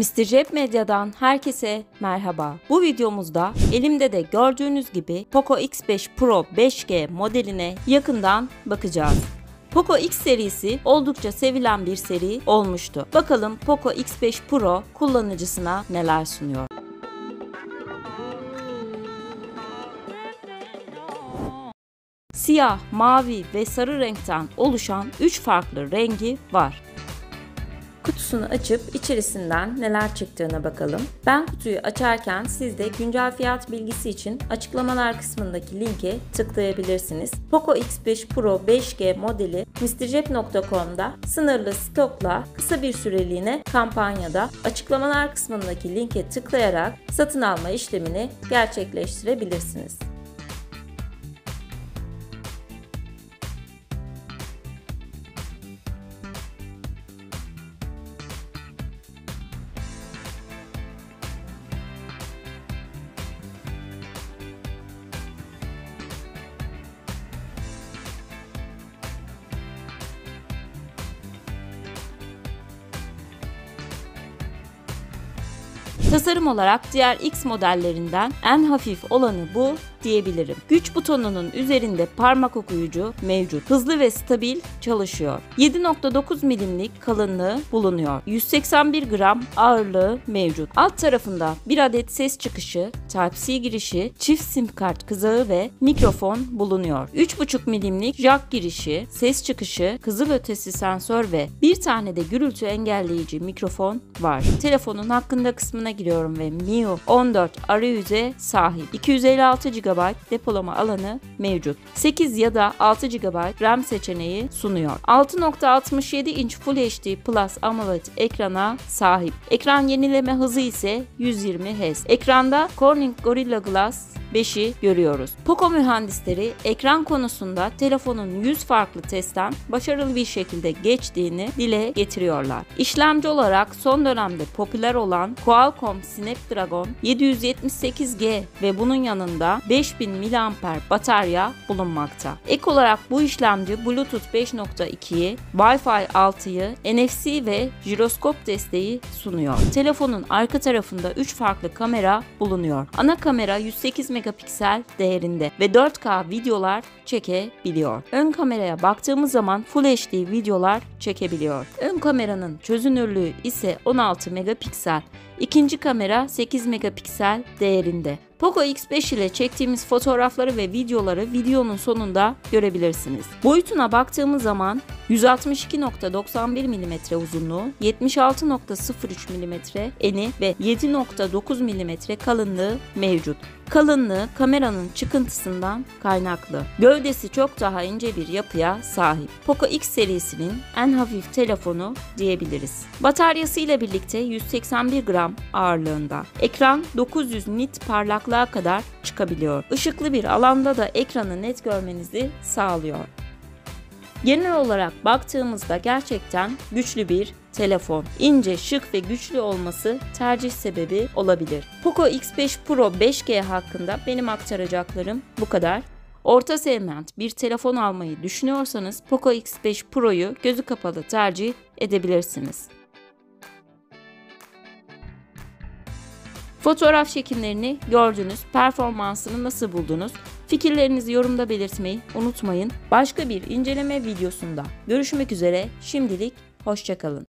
Mr. Cep Medya'dan herkese merhaba. Bu videomuzda elimde de gördüğünüz gibi Poco X5 Pro 5G modeline yakından bakacağız. Poco X serisi oldukça sevilen bir seri olmuştu. Bakalım Poco X5 Pro kullanıcısına neler sunuyor. Siyah, mavi ve sarı renkten oluşan 3 farklı rengi var. Kutusunu açıp içerisinden neler çıktığına bakalım. Ben kutuyu açarken siz de güncel fiyat bilgisi için açıklamalar kısmındaki linke tıklayabilirsiniz. Poco X5 Pro 5G modeli MrCep.com'da sınırlı stokla kısa bir süreliğine kampanyada açıklamalar kısmındaki linke tıklayarak satın alma işlemini gerçekleştirebilirsiniz. Tasarım olarak diğer X modellerinden en hafif olanı bu diyebilirim. Güç butonunun üzerinde parmak okuyucu mevcut. Hızlı ve stabil çalışıyor. 7.9 milimlik kalınlığı bulunuyor. 181 gram ağırlığı mevcut. Alt tarafında bir adet ses çıkışı, Type-C girişi, çift sim kart kızağı ve mikrofon bulunuyor. 3.5 milimlik jack girişi, ses çıkışı, kızıl ötesi sensör ve bir tane de gürültü engelleyici mikrofon var. Telefonun hakkında kısmına giriyorum ve MIUI 14 arayüze sahip. 256 GB GB depolama alanı mevcut. 8 ya da 6 GB RAM seçeneği sunuyor. 6.67 inç Full HD Plus AMOLED ekrana sahip. Ekran yenileme hızı ise 120 Hz. Ekranda Corning Gorilla Glass 5'i görüyoruz. Poco mühendisleri ekran konusunda telefonun 100 farklı testten başarılı bir şekilde geçtiğini dile getiriyorlar. İşlemci olarak son dönemde popüler olan Qualcomm Snapdragon 778G ve bunun yanında 5000 mAh batarya bulunmakta. Ek olarak bu işlemci Bluetooth 5.2'yi, Wi-Fi 6'yı, NFC ve jiroskop desteği sunuyor. Telefonun arka tarafında 3 farklı kamera bulunuyor. Ana kamera 108 megapiksel değerinde ve 4K videolar çekebiliyor. Ön kameraya baktığımız zaman Full HD videolar çekebiliyor. Ön kameranın çözünürlüğü ise 16 megapiksel. İkinci kamera 8 megapiksel değerinde. Poco X5 ile çektiğimiz fotoğrafları ve videoları videonun sonunda görebilirsiniz. Boyutuna baktığımız zaman 162.91 mm uzunluğu, 76.03 mm eni ve 7.9 mm kalınlığı mevcut. Kalınlığı kameranın çıkıntısından kaynaklı. Gövdesi çok daha ince bir yapıya sahip. Poco X serisinin en hafif telefonu diyebiliriz. Bataryası ile birlikte 181 gram ağırlığında. Ekran 900 nit parlaklığa kadar çıkabiliyor. Işıklı bir alanda da ekranı net görmenizi sağlıyor. Genel olarak baktığımızda gerçekten güçlü bir telefon. İnce, şık ve güçlü olması tercih sebebi olabilir. Poco X5 Pro 5G hakkında benim aktaracaklarım bu kadar. Orta segment bir telefon almayı düşünüyorsanız Poco X5 Pro'yu gözü kapalı tercih edebilirsiniz. Fotoğraf çekimlerini gördünüz, performansını nasıl buldunuz? Fikirlerinizi yorumda belirtmeyi unutmayın. Başka bir inceleme videosunda görüşmek üzere. Şimdilik hoşçakalın.